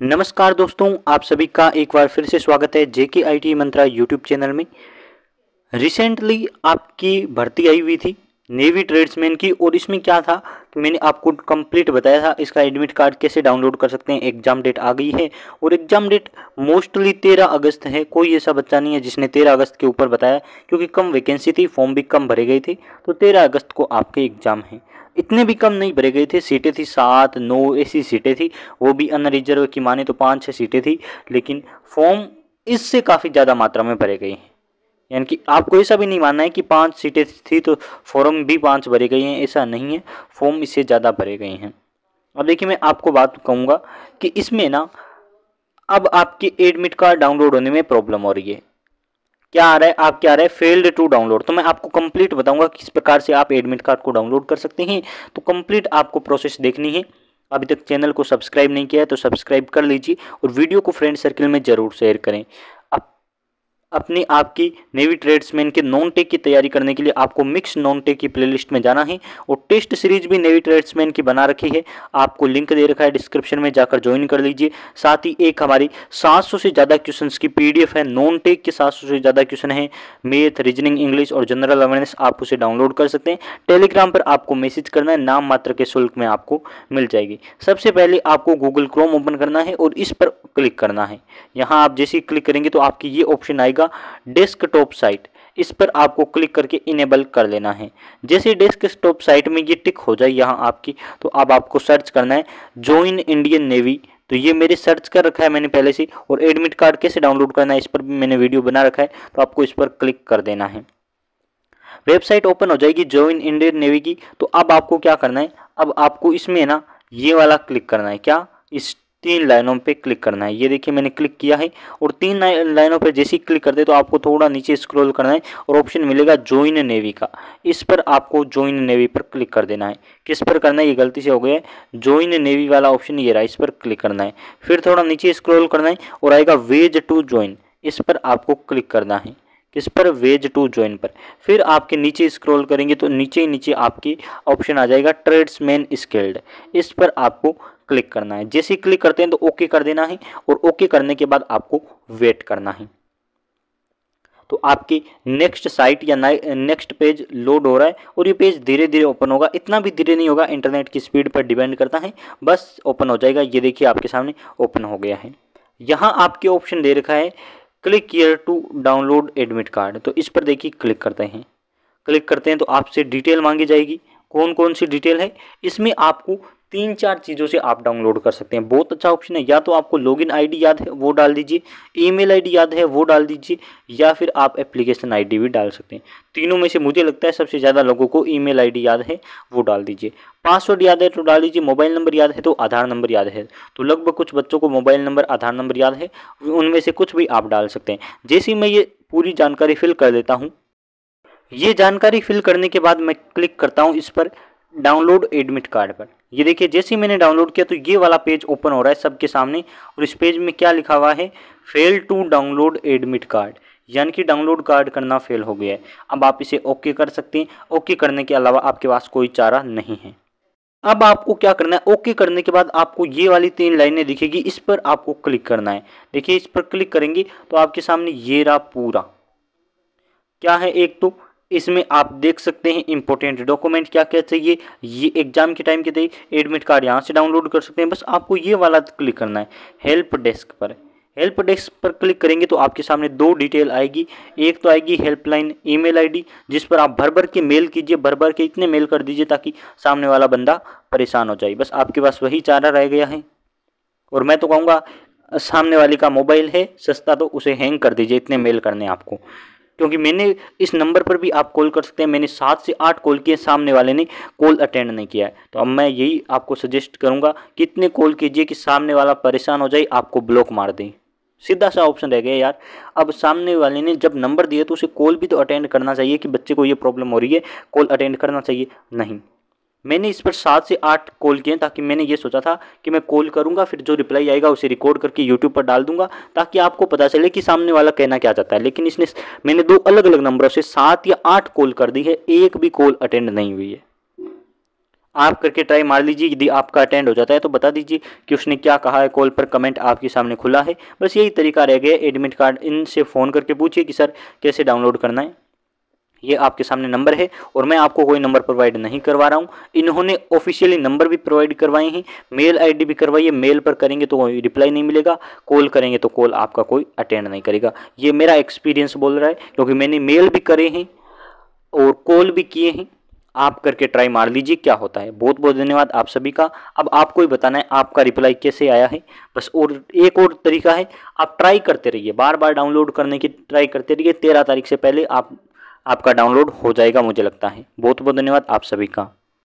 नमस्कार दोस्तों, आप सभी का एक बार फिर से स्वागत है JK I T Mantra YouTube channel में। रिसेंटली आपकी भर्ती आई हुई थी। नेवी ट्रेड्समैन की, और इसमें क्या था कि मैंने आपको कंप्लीट बताया था, इसका एडमिट कार्ड कैसे डाउनलोड कर सकते हैं एग्ज़ाम डेट आ गई है, और एग्ज़ाम डेट मोस्टली तेरह अगस्त है, कोई ऐसा बच्चा नहीं है जिसने तेरह अगस्त के ऊपर बताया, क्योंकि कम वैकेंसी थी फॉर्म भी कम भरे गए थे तो तेरह अगस्त को आपके एग्ज़ाम हैं। इतने भी कम नहीं भरे गए थे, सीटें थी सात, नौ ऐसी सीटें थी, वो भी अनरिजर्व की माने तो पाँच छः सीटें थी, लेकिन फॉर्म इससे काफ़ी ज़्यादा मात्रा में भरे गए हैं। यानी कि आपको ऐसा भी नहीं मानना है कि पाँच सीटें थी तो फॉर्म भी पाँच भरे गए हैं, ऐसा नहीं है। फॉर्म इससे ज़्यादा भरे गए हैं। अब देखिए, मैं आपको बात कहूँगा कि इसमें ना, अब आपके एडमिट कार्ड डाउनलोड होने में प्रॉब्लम हो रही है। क्या आ रहा है? आप क्या आ रहा है? फेल्ड टू डाउनलोड तो मैं आपको कंप्लीट बताऊँगा किस प्रकार से आप एडमिट कार्ड को डाउनलोड कर सकते हैं। तो कंप्लीट आपको प्रोसेस देखनी है। अभी तक चैनल को सब्सक्राइब नहीं किया है तो सब्सक्राइब कर लीजिए और वीडियो को फ्रेंड सर्कल में ज़रूर शेयर करें। अपने आपकी नेवी ट्रेड्समैन के नॉन टेक की तैयारी करने के लिए आपको मिक्स नॉन टेक की प्लेलिस्ट में जाना है और टेस्ट सीरीज़ भी नेवी ट्रेड्समैन की बना रखी है। आपको लिंक दे रखा है डिस्क्रिप्शन में, जाकर ज्वाइन कर लीजिए। साथ ही एक हमारी 700 से ज़्यादा क्वेश्चन की पीडीएफ है। नॉन टेक के 700 से ज़्यादा क्वेश्चन है। मैथ रीजनिंग इंग्लिश और जनरल अवेयरनेस आप उसे डाउनलोड कर सकते हैं। टेलीग्राम पर आपको मैसेज करना है। नाम मात्र के शुल्क में आपको मिल जाएगी। सबसे पहले आपको गूगल क्रोम ओपन करना है और इस पर क्लिक करना है। यहाँ आप जैसे ही क्लिक करेंगे तो आपकी ये ऑप्शन आएगा। होगा डेस्कटॉप साइट इस पर आपको क्लिक करके इनेबल कर लेना है। जैसे डेस्कटॉप साइट में ये टिक हो जाए यहाँ आपकी तो अब आपको सर्च करना है ज्वाइन इंडियन नेवी तो ये मेरे सर्च कर रखा है मैंने पहले से, और एडमिट कार्ड कैसे डाउनलोड करना है इस पर भी मैंने वीडियो बना रखा है तो आपको इस पर क्लिक कर देना है। वेबसाइट ओपन हो जाएगी ज्वाइन इंडियन नेवी की। तो अब आपको क्या करना है? अब आपको इसमें ना ये वाला क्लिक करना है। क्या? इस तीन लाइनों पे क्लिक करना है। ये देखिए मैंने क्लिक किया है और तीन लाइनों पे जैसे ही क्लिक करते तो आपको थोड़ा नीचे स्क्रॉल करना है और ऑप्शन मिलेगा ज्वाइन नेवी का। इस पर आपको ज्वाइन नेवी पर क्लिक कर देना है। किस पर करना है? ये गलती से हो गया है। ज्वाइन नेवी वाला ऑप्शन ये रहा इस पर क्लिक करना है। फिर थोड़ा नीचे स्क्रोल करना है और आएगा वेज टू ज्वाइन इस पर आपको क्लिक करना है। किस पर? वेज टू ज्वाइन पर। फिर आपके नीचे स्क्रॉल करेंगे तो नीचे नीचे आपकी ऑप्शन आ जाएगा ट्रेड्समैन स्किल्ड। इस पर आपको क्लिक करना है। जैसे ही क्लिक करते हैं तो ओके कर देना है और ओके करने के बाद आपको वेट करना है। तो आपकी नेक्स्ट साइट या नेक्स्ट पेज लोड हो रहा है और ये पेज धीरे धीरे ओपन होगा। इतना भी धीरे नहीं होगा, इंटरनेट की स्पीड पर डिपेंड करता है। बस ओपन हो जाएगा। ये देखिए आपके सामने ओपन हो गया है। यहाँ आपके ऑप्शन दे रखा है, click here to download admit card. तो इस पर देखिए क्लिक करते हैं। क्लिक करते हैं तो आपसे डिटेल मांगी जाएगी। कौन कौन सी डिटेल है? इसमें आपको तीन चार चीज़ों से आप डाउनलोड कर सकते हैं। बहुत अच्छा ऑप्शन है। या तो आपको लॉगिन आईडी याद है, वो डाल दीजिए। ईमेल आईडी याद है, वो डाल दीजिए। या फिर आप एप्लीकेशन आईडी भी डाल सकते हैं। तीनों में से मुझे लगता है सबसे ज़्यादा लोगों को ईमेल आईडी याद है, वो डाल दीजिए। पासवर्ड याद है तो डाल दीजिए। मोबाइल नंबर याद है तो आधार नंबर याद है। तो लगभग कुछ बच्चों को मोबाइल नंबर, आधार नंबर याद है। उनमें से कुछ भी आप डाल सकते हैं। जैसे मैं ये पूरी जानकारी फिल कर देता हूँ, ये जानकारी फिल करने के बाद मैं क्लिक करता हूँ इस पर डाउनलोड एडमिट कार्ड पर। ये देखिए, जैसे ही मैंने डाउनलोड किया तो ये वाला पेज ओपन हो रहा है सबके सामने। और इस पेज में क्या लिखा हुआ है? Fail to download admit card यानी कि डाउनलोड कार्ड करना फेल हो गया है। अब आप इसे ओके कर सकते हैं। ओके करने के अलावा आपके पास कोई चारा नहीं है। अब आपको क्या करना है? ओके करने के बाद आपको ये वाली तीन लाइनें दिखेगी। इस पर आपको क्लिक करना है। देखिए, इस पर क्लिक करेंगे तो आपके सामने ये रहा पूरा। क्या है एक तो? इसमें आप देख सकते हैं इंपॉर्टेंट डॉक्यूमेंट क्या क्या चाहिए। ये एग्ज़ाम के टाइम के थे एडमिट कार्ड यहाँ से डाउनलोड कर सकते हैं। बस आपको ये वाला क्लिक करना है हेल्प डेस्क पर। हेल्प डेस्क पर क्लिक करेंगे तो आपके सामने दो डिटेल आएगी। एक तो आएगी हेल्पलाइन ईमेल आईडी जिस पर आप भर भर के मेल कीजिए भर भर के इतने मेल कर दीजिए ताकि सामने वाला बंदा परेशान हो जाए। बस आपके पास वही चारा रह गया है। और मैं तो कहूँगा, सामने वाले का मोबाइल है, सस्ता तो उसे हैंग कर दीजिए, इतने मेल करने आपको। क्योंकि मैंने इस नंबर पर भी आप कॉल कर सकते हैं। मैंने सात से आठ कॉल किए, सामने वाले ने कॉल अटेंड नहीं किया है। तो अब मैं यही आपको सजेस्ट करूँगा कितने कॉल कीजिए कि सामने वाला परेशान हो जाए, आपको ब्लॉक मार दें। सीधा सा ऑप्शन रह गया यार। अब सामने वाले ने जब नंबर दिया तो उसे कॉल भी तो अटेंड करना चाहिए कि बच्चे को ये प्रॉब्लम हो रही है, कॉल अटेंड करना चाहिए। नहीं। मैंने इस पर सात से आठ कॉल किए ताकि मैंने ये सोचा था कि मैं कॉल करूँगा, फिर जो रिप्लाई आएगा उसे रिकॉर्ड करके यूट्यूब पर डाल दूँगा ताकि आपको पता चले कि सामने वाला कहना क्या चाहता है। लेकिन इसने मैंने दो अलग अलग नंबरों से सात या आठ कॉल कर दी है, एक भी कॉल अटेंड नहीं हुई है। आप करके ट्राई मार लीजिए, यदि आपका अटेंड हो जाता है तो बता दीजिए कि उसने क्या कहा है, कॉल पर कमेंट आपके सामने खुला है। बस यही तरीका रह गया एडमिट कार्ड इनसे फ़ोन करके पूछिए कि सर, कैसे डाउनलोड करना है। ये आपके सामने नंबर है और मैं आपको कोई नंबर प्रोवाइड नहीं करवा रहा हूँ। इन्होंने ऑफिशियली नंबर भी प्रोवाइड करवाए हैं। मेल आईडी भी करवाई है मेल पर करेंगे तो कोई रिप्लाई नहीं मिलेगा। कॉल करेंगे तो कॉल आपका कोई अटेंड नहीं करेगा। ये मेरा एक्सपीरियंस बोल रहा है, क्योंकि मैंने मेल भी करे हैं और कॉल भी किए हैं। आप करके ट्राई मार लीजिए, क्या होता है? बहुत बहुत धन्यवाद आप सभी का। अब आपको ही बताना है, आपका रिप्लाई कैसे आया है। बस और एक और तरीका है, आप ट्राई करते रहिए। बार बार डाउनलोड करने की ट्राई करते रहिए। तेरह तारीख से पहले आप आपका डाउनलोड हो जाएगा मुझे लगता है। बहुत बहुत धन्यवाद आप सभी का।